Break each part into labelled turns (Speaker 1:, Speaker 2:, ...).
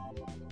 Speaker 1: Thank you.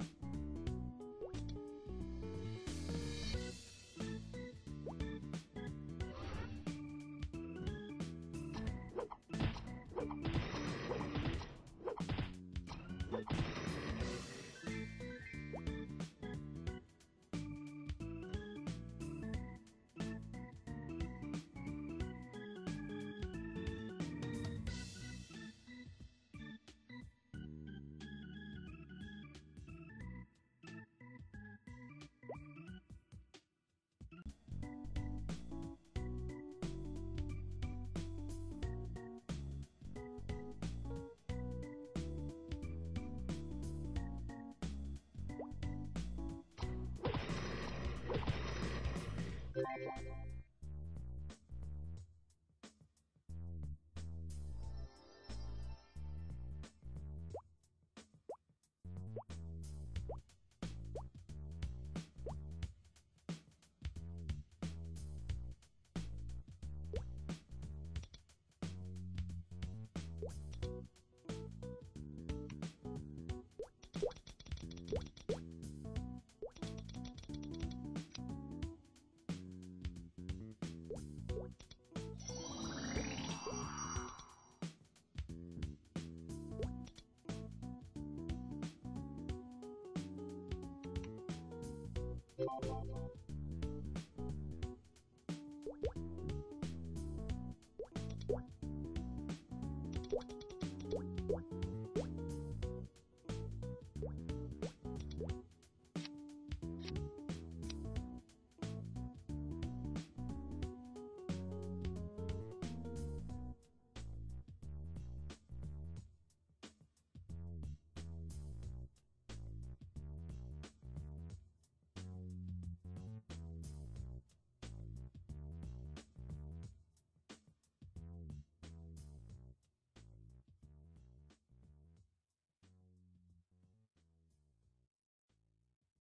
Speaker 1: out. Thank you. Bye.